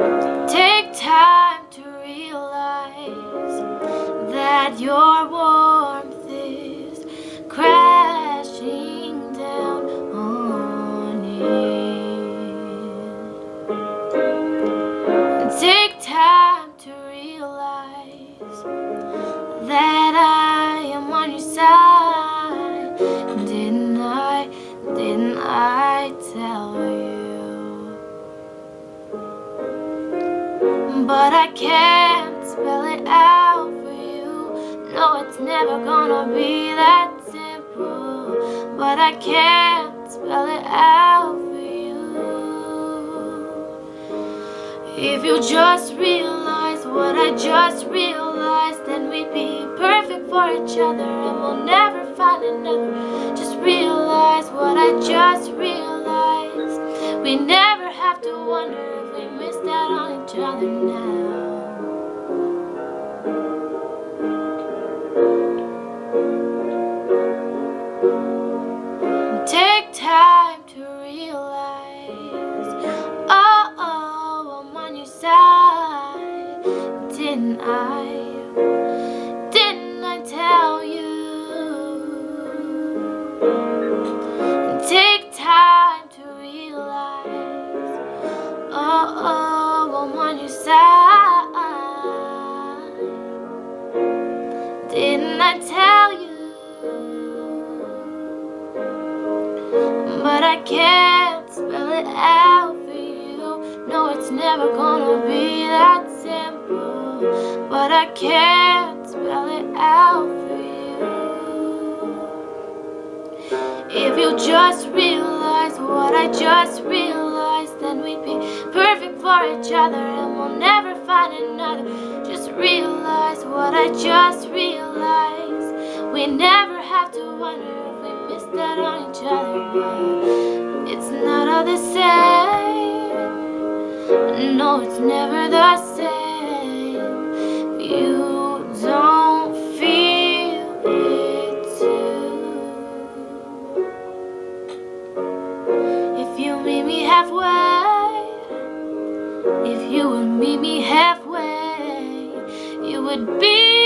Take time to realize that your warmth is crashing down on it. Take time to realize that I am on your side. Didn't I, didn't I tell you? But I can't spell it out for you. No, it's never gonna be that simple. But I can't spell it out for you. If you just realize what I just realized, then we'd be perfect for each other and we'll never find another. Just realize what I just realized. We never have to wonder if we each other now. Take time to realize, oh, oh, I'm on your side. Didn't I? I can't spell it out for you. No, it's never gonna be that simple. But I can't spell it out for you. If you just realize what I just realized, then we'd be perfect for each other and we'll never find another. Just realize what I just realized. We never have to wonder out on each other. But it's not all the same. No, it's never the same. You don't feel it too. If you meet me halfway, if you would meet me halfway, it would be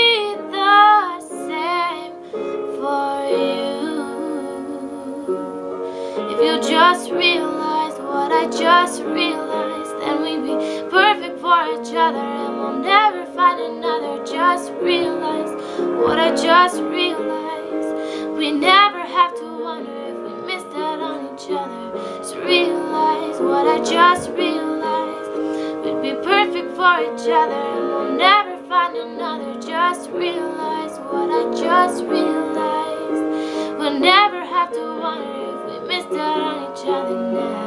what I just realized, then we'd be perfect for each other and we'll never find another. Just realize what I just realized. We never have to wonder if we missed out on each other. Just realize what I just realized. We'd be perfect for each other and we'll never find another. Just realize what I just realized. We'll never have to wonder if we missed out on each other now.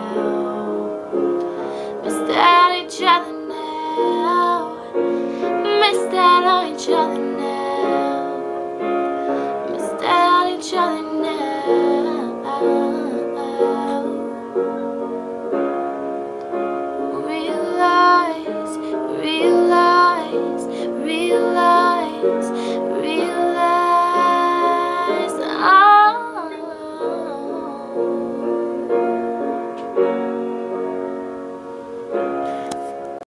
Each other